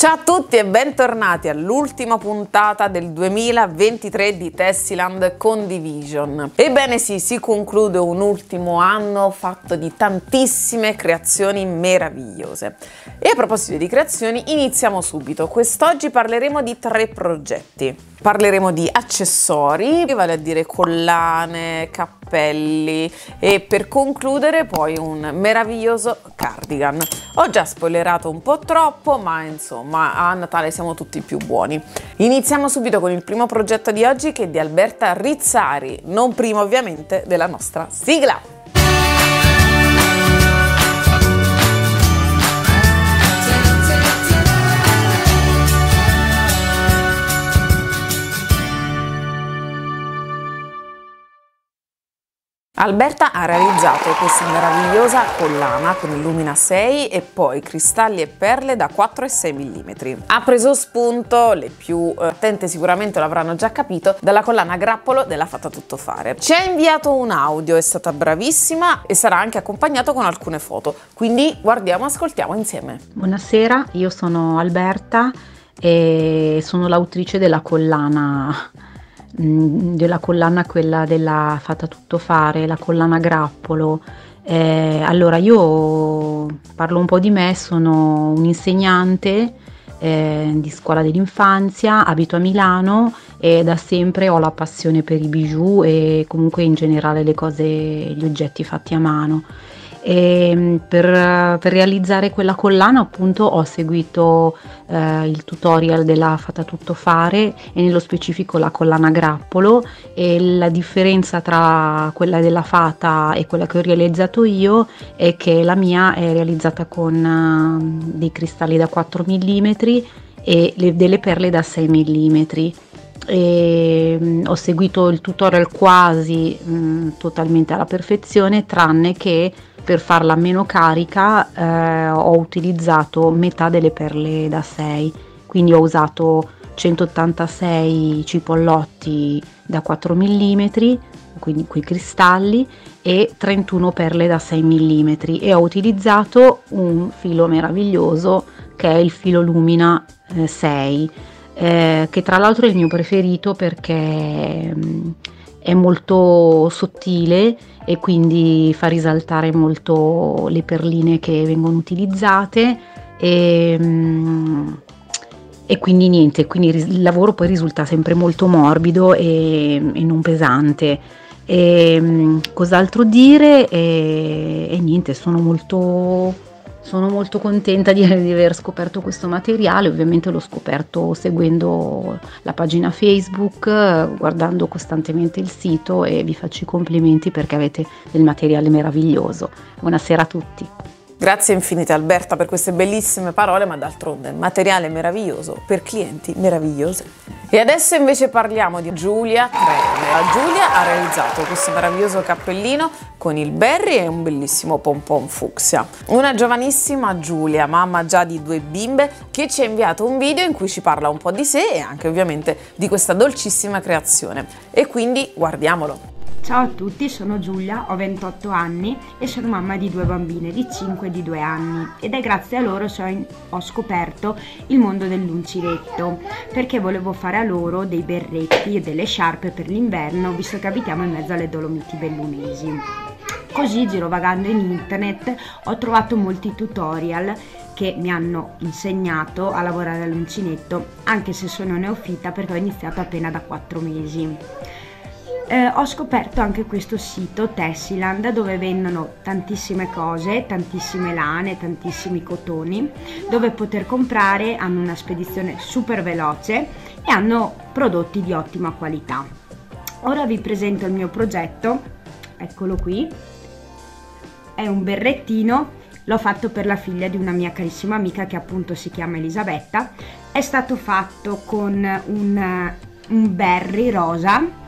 Ciao a tutti e bentornati all'ultima puntata del 2023 di Tessiland Condivision. Ebbene sì, si conclude un ultimo anno fatto di tantissime creazioni meravigliose. E a proposito di creazioni, iniziamo subito. Quest'oggi parleremo di tre progetti. Parleremo di accessori, vale a dire collane, cappelli e per concludere poi un meraviglioso cardigan. Ho già spoilerato un po' troppo, ma insomma a Natale siamo tutti più buoni. Iniziamo subito con il primo progetto di oggi che è di Alberta Rizzari, non prima ovviamente della nostra sigla. Alberta ha realizzato questa meravigliosa collana con illumina 6 e poi cristalli e perle da 4 e 6 mm. Ha preso spunto, le più eh, attente sicuramente l'avranno già capito, dalla collana grappolo della Fatta Tutto Fare. Ci ha inviato un audio, è stata bravissima e sarà anche accompagnato con alcune foto, quindi guardiamo, ascoltiamo insieme. Buonasera, io sono Alberta e sono l'autrice della collana Mm, della collana quella della fatta tutto fare, la collana grappolo. Eh, allora io parlo un po' di me, sono un insegnante eh, di scuola dell'infanzia, abito a Milano e da sempre ho la passione per i bijou e comunque in generale le cose, gli oggetti fatti a mano. E mm, per, per, realizzare quella collana appunto ho seguito eh, il tutorial della Fata Tutto Fare e nello specifico la collana grappolo e la differenza tra quella della Fata e quella che ho realizzato io è che la mia è realizzata con uh, dei cristalli da 4 mm e le, delle perle da 6 mm e, ho seguito il tutorial quasi mh, totalmente alla perfezione tranne che per farla meno carica eh, ho utilizzato metà delle perle da 6 quindi ho usato 186 cipollotti da 4 mm quindi quei cristalli e 31 perle da 6 mm e ho utilizzato un filo meraviglioso che è il filo Lumina eh, 6 eh, che tra l'altro è il mio preferito perché mh, mm, è molto sottile e quindi fa risaltare molto le perline che vengono utilizzate e, mm, e quindi niente, quindi il lavoro poi risulta sempre molto morbido e, e non pesante. E, mm, cos'altro dire? E, e niente, sono molto sono molto contenta di, di, aver scoperto questo materiale, ovviamente l'ho scoperto seguendo la pagina Facebook, guardando costantemente il sito e vi faccio i complimenti perché avete del materiale meraviglioso. Buonasera a tutti. Grazie infinite Alberta per queste bellissime parole, ma d'altronde materiale meraviglioso per clienti meravigliosi. E adesso invece parliamo di Giulia Treme. Giulia ha realizzato questo meraviglioso cappellino con il berry e un bellissimo pompon fucsia. Una giovanissima Giulia, mamma già di due bimbe, che ci ha inviato un video in cui ci parla un po' di sé e anche ovviamente di questa dolcissima creazione. E quindi guardiamolo. Ciao a tutti, sono Giulia, ho 28 anni e sono mamma di due bambine di 5 e di 2 anni ed è grazie a loro che ho scoperto il mondo dell'uncinetto perché volevo fare a loro dei berretti e delle sciarpe per l'inverno visto che abitiamo in mezzo alle Dolomiti Bellunesi. Così girovagando in internet ho trovato molti tutorial che mi hanno insegnato a lavorare all'uncinetto anche se sono neofita perché ho iniziato appena da 4 mesi eh, ho scoperto anche questo sito Tessiland dove vendono tantissime cose, tantissime lane, tantissimi cotoni, dove poter comprare, hanno una spedizione super veloce e hanno prodotti di ottima qualità. Ora vi presento il mio progetto, eccolo qui, è un berrettino l'ho fatto per la figlia di una mia carissima amica che appunto si chiama Elisabetta è stato fatto con un, un berry rosa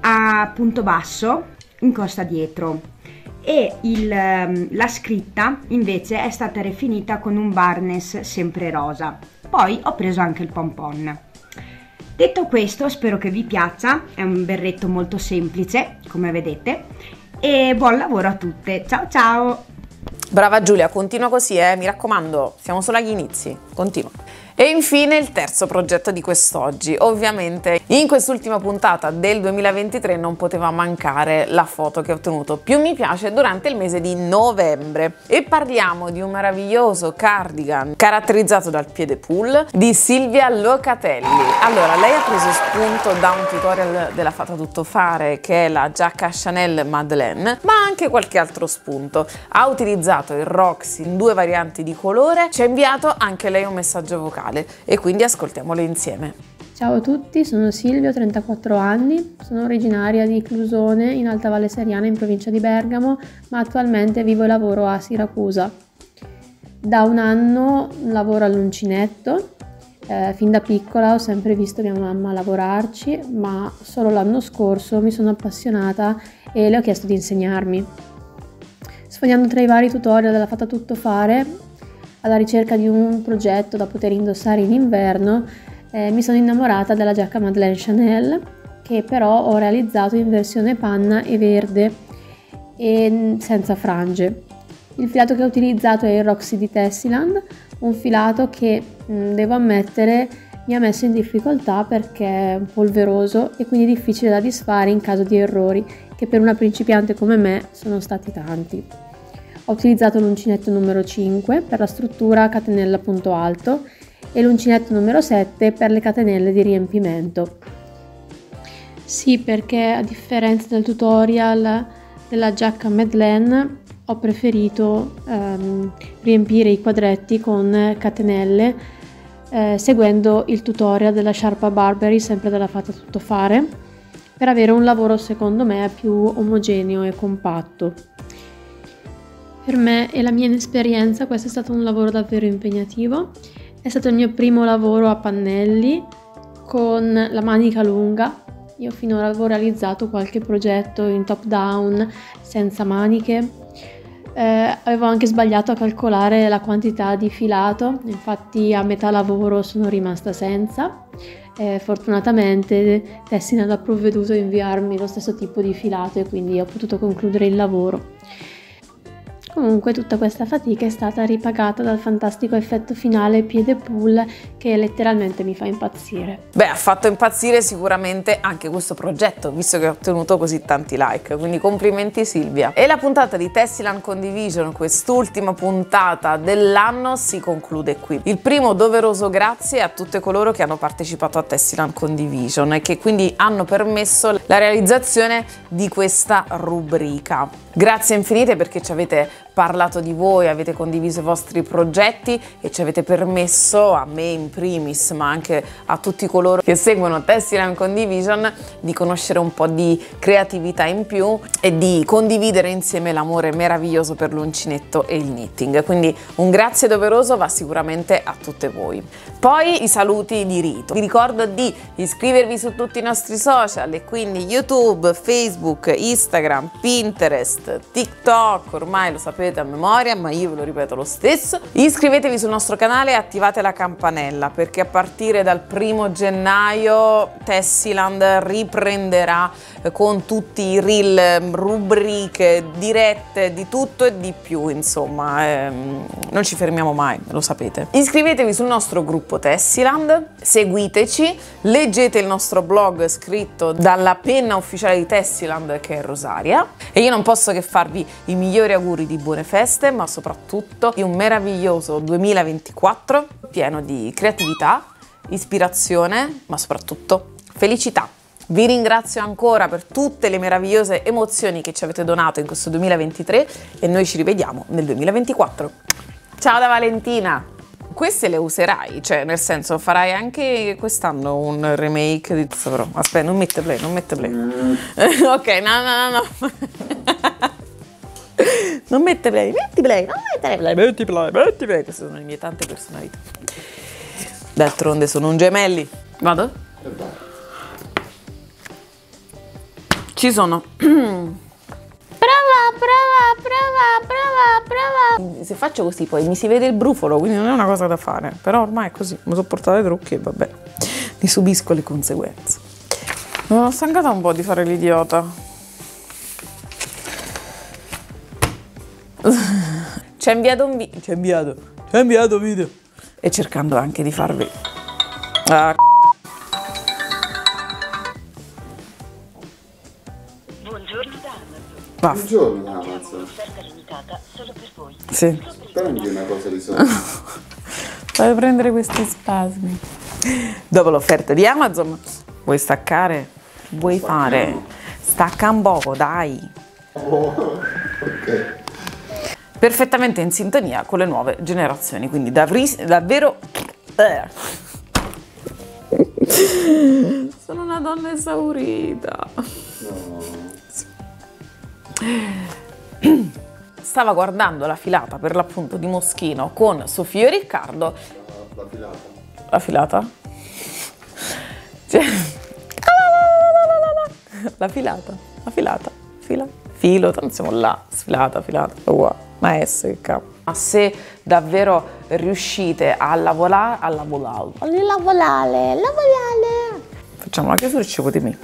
a punto basso in costa dietro e il, ehm, la scritta invece è stata rifinita con un barnes sempre rosa. Poi ho preso anche il pompon. Detto questo, spero che vi piaccia, è un berretto molto semplice, come vedete, e buon lavoro a tutte. Ciao ciao! Brava Giulia, continua così, eh, mi raccomando, siamo solo agli inizi, continua. E infine il terzo progetto di quest'oggi. Ovviamente in quest'ultima puntata del 2023 non poteva mancare la foto che ho ottenuto più mi piace durante il mese di novembre e parliamo di un meraviglioso cardigan caratterizzato dal piede pull di Silvia Locatelli. Allora, lei ha preso spunto da un tutorial della Fata Tutto Fare che è la giacca Chanel Madeleine, ma anche qualche altro spunto. Ha utilizzato il Roxy in due varianti di colore, ci ha inviato anche lei un messaggio vocale e quindi ascoltiamolo insieme. Ciao a tutti, sono Silvio, 34 anni, sono originaria di Clusone in Alta Valle Seriana in provincia di Bergamo, ma attualmente vivo e lavoro a Siracusa. Da un anno lavoro all'uncinetto, eh, fin da piccola ho sempre visto mia mamma lavorarci, ma solo l'anno scorso mi sono appassionata e le ho chiesto di insegnarmi. Sfogliando tra i vari tutorial della Fatta Tutto Fare, alla ricerca di un progetto da poter indossare in inverno, eh, mi sono innamorata della giacca Madeleine Chanel che però ho realizzato in versione panna e verde e senza frange. Il filato che ho utilizzato è il Roxy di Tessiland, un filato che mh, devo ammettere mi ha messo in difficoltà perché è polveroso e quindi difficile da disfare in caso di errori, che per una principiante come me sono stati tanti. Ho utilizzato l'uncinetto numero 5 per la struttura catenella punto alto e l'uncinetto numero 7 per le catenelle di riempimento. Sì, perché a differenza del tutorial della giacca Madeleine ho preferito ehm, riempire i quadretti con catenelle eh, seguendo il tutorial della Sharpa Barbary sempre della Fatta Tutto Fare per avere un lavoro secondo me più omogeneo e compatto. Per me e la mia inesperienza questo è stato un lavoro davvero impegnativo. È stato il mio primo lavoro a pannelli con la manica lunga. Io finora avevo realizzato qualche progetto in top down senza maniche. Eh, avevo anche sbagliato a calcolare la quantità di filato, infatti a metà lavoro sono rimasta senza. Eh, fortunatamente Tessin ha provveduto a inviarmi lo stesso tipo di filato e quindi ho potuto concludere il lavoro. Comunque tutta questa fatica è stata ripagata dal fantastico effetto finale piede pull che letteralmente mi fa impazzire. Beh, ha fatto impazzire sicuramente anche questo progetto, visto che ha ottenuto così tanti like, quindi complimenti Silvia. E la puntata di Tessiland Condivision, quest'ultima puntata dell'anno, si conclude qui. Il primo doveroso grazie a tutte coloro che hanno partecipato a Tessiland Condivision e che quindi hanno permesso la realizzazione di questa rubrica. Grazie infinite perché ci avete parlato di voi, avete condiviso i vostri progetti e ci avete permesso, a me in primis, ma anche a tutti coloro che seguono Tessile Condivision, di conoscere un po' di creatività in più e di condividere insieme l'amore meraviglioso per l'uncinetto e il knitting. Quindi un grazie doveroso va sicuramente a tutte voi. Poi i saluti di rito. Vi ricordo di iscrivervi su tutti i nostri social e quindi YouTube, Facebook, Instagram, Pinterest, TikTok, ormai lo sapete sapete a memoria, ma io ve lo ripeto lo stesso. Iscrivetevi sul nostro canale e attivate la campanella perché a partire dal primo gennaio Tessiland riprenderà eh, con tutti i reel, rubriche, dirette, di tutto e di più, insomma, ehm, non ci fermiamo mai, lo sapete. Iscrivetevi sul nostro gruppo Tessiland, seguiteci, leggete il nostro blog scritto dalla penna ufficiale di Tessiland che è Rosaria e io non posso che farvi i migliori auguri di buone feste, ma soprattutto di un meraviglioso 2024 pieno di creatività, ispirazione, ma soprattutto felicità. Vi ringrazio ancora per tutte le meravigliose emozioni che ci avete donato in questo 2023 e noi ci rivediamo nel 2024. Ciao da Valentina! Queste le userai, cioè nel senso farai anche quest'anno un remake di aspetta, non mette play, non mette play. Ok, no, no, no, no. non mette play, metti play, non mettere play, metti play, metti play. Queste sono le mie tante personalità. D'altronde sono un gemelli. Vado? Ci sono. Prova, prova, prova, prova, prova. Se faccio così poi mi si vede il brufolo, quindi non è una cosa da fare. Però ormai è così, mi sono portata i trucchi e vabbè, ne subisco le conseguenze. Mi sono stancata un po' di fare l'idiota. Ci ha inviato un video. Ci ha inviato. Ci ha inviato video. E cercando anche di farvi. Ah, Buongiorno da Amazon. Buongiorno Abbiamo Amazon. un'offerta limitata solo per voi. Sì. Prendi una cosa di solito. Fai prendere questi spasmi. Dopo l'offerta di Amazon, vuoi staccare? Vuoi fare? Stacca un poco, dai. Oh, ok. Perfettamente in sintonia con le nuove generazioni, quindi davri- davvero... Eh. Sono una donna esaurita. Stava guardando la filata per l'appunto di Moschino con Sofia e Riccardo La filata. la filata? Cioè... La filata, la filata, fila, filo, tanto siamo là, sfilata, filata, uguale, ma S che capo. Ma se davvero riuscite a lavorare, a lavorare, La volale, la volale. facciamo la chiusura e ci me.